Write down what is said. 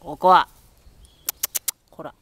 ここは。ほら。